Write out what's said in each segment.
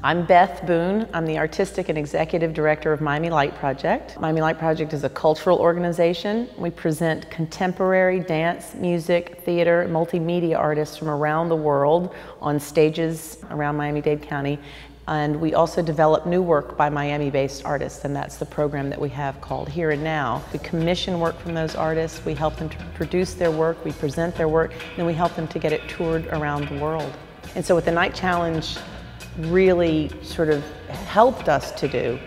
I'm Beth Boone. I'm the Artistic and Executive Director of Miami Light Project. Miami Light Project is a cultural organization. We present contemporary dance, music, theater, multimedia artists from around the world on stages around Miami-Dade County. And we also develop new work by Miami-based artists, and that's the program that we have called Here and Now. We commission work from those artists, we help them to produce their work, we present their work, and we help them to get it toured around the world. And so with the Knight Challenge really sort of helped us to do,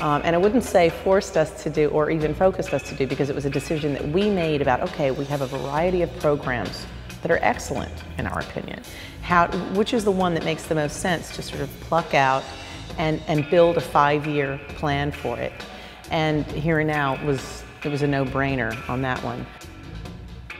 um, and I wouldn't say forced us to do or even focused us to do because it was a decision that we made about, okay, we have a variety of programs that are excellent in our opinion. How, which is the one that makes the most sense to sort of pluck out and, and build a five-year plan for it. And Here and Now was, it was a no-brainer on that one.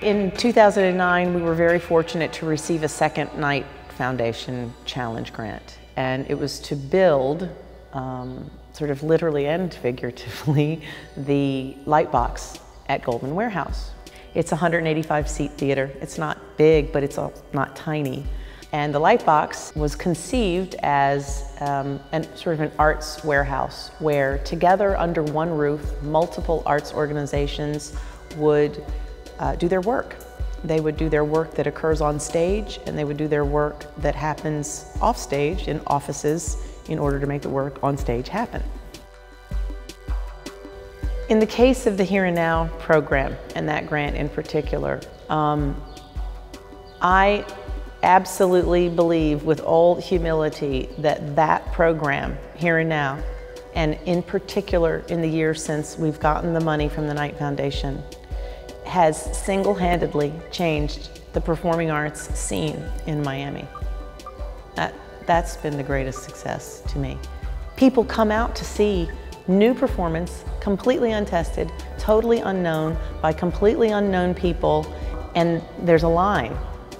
In 2009, we were very fortunate to receive a Second Knight Foundation Challenge Grant and it was to build, um, sort of literally and figuratively, the Lightbox at Goldman Warehouse. It's a 185 seat theater. It's not big, but it's not tiny. And the Lightbox was conceived as um, an, sort of an arts warehouse where together under one roof, multiple arts organizations would uh, do their work. They would do their work that occurs on stage and they would do their work that happens off stage in offices in order to make the work on stage happen. In the case of the Here and Now program and that grant in particular, um, I absolutely believe with all humility that that program, Here and Now, and in particular in the years since we've gotten the money from the Knight Foundation, has single-handedly changed the performing arts scene in Miami. That, that's been the greatest success to me. People come out to see new performance, completely untested, totally unknown, by completely unknown people, and there's a line.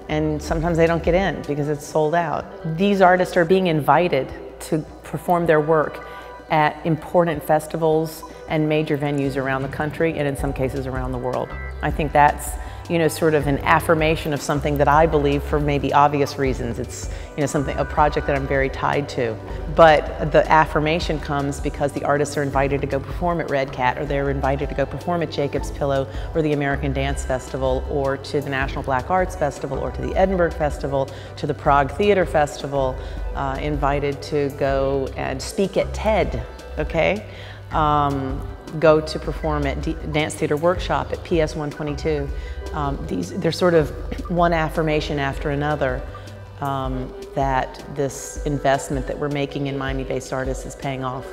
And sometimes they don't get in because it's sold out. These artists are being invited to perform their work at important festivals and major venues around the country and in some cases around the world. I think that's you know, sort of an affirmation of something that I believe for maybe obvious reasons. It's, you know, something, a project that I'm very tied to. But the affirmation comes because the artists are invited to go perform at Red Cat or they're invited to go perform at Jacob's Pillow or the American Dance Festival or to the National Black Arts Festival or to the Edinburgh Festival, to the Prague Theater Festival, uh, invited to go and speak at TED, okay? Um, go to perform at D Dance Theater Workshop at PS 122. Um, these, they're sort of one affirmation after another um, that this investment that we're making in Miami-based artists is paying off.